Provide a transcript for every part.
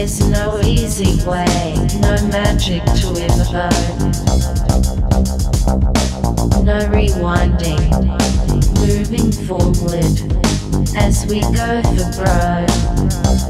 There's no easy way, no magic to evoke no rewinding, moving forward as we go for growth.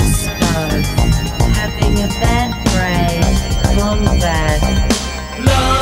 on having a bad break, long bad. Love.